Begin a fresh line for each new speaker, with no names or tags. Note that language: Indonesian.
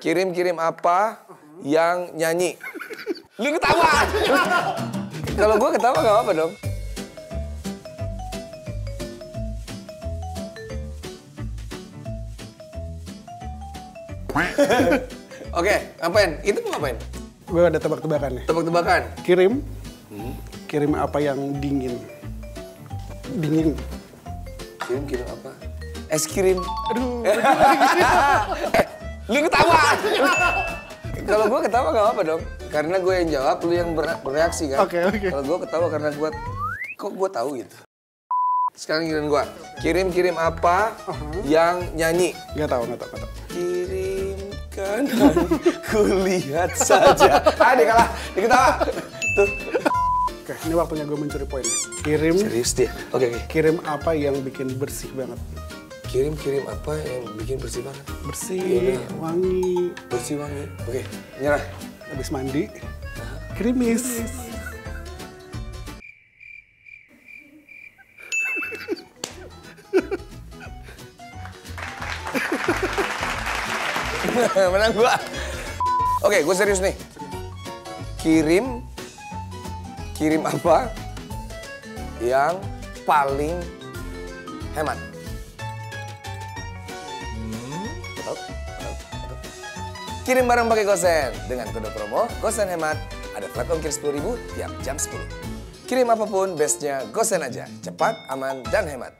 Kirim-kirim apa yang nyanyi? Lu ketawa. Kalau gue ketawa gak apa-apa dong. Oke, ngapain? Itu mau ngapain?
Gue ada tebak-tebakan nih.
Tebak-tebakan.
Kirim. Kirim apa yang dingin. Dingin.
Kirim-kirim apa? Es krim.
Aduh.
Lu ketawa. Kalau gue ketawa gak apa-apa dong. Karena gue yang jawab, lu yang ber- bereaksi kan.
Oke, oke.
Kalau gue ketawa karena gue, kok gue tahu gitu. Sekarang giliran gue. Kirim-kirim apa yang nyanyi?
Gak tau, gak tau, gak tau.
Kirimkan ku lihat saja. Ah, dia kalah. Dia ketawa. Tuh.
Oke, ini waktunya gue mencuri poin. Kirim.
Serius dia. Oke, oke.
Kirim apa yang bikin bersih banget.
Kirim-kirim apa yang bikin bersih banget?
Bersih, wangi.
Bersih wangi. Oke, nyerah.
Habis mandi. Krimis.
Menang gua. Oke, gue serius nih. Kirim kirim apa yang paling hemat? Kirim barang pakai Gosen dengan kode promo Gosen hemat. Ada flat ongkir 10.000 tiap jam 10. Kirim apa pun, bestnya Gosen aja. Cepat, aman, dan hemat.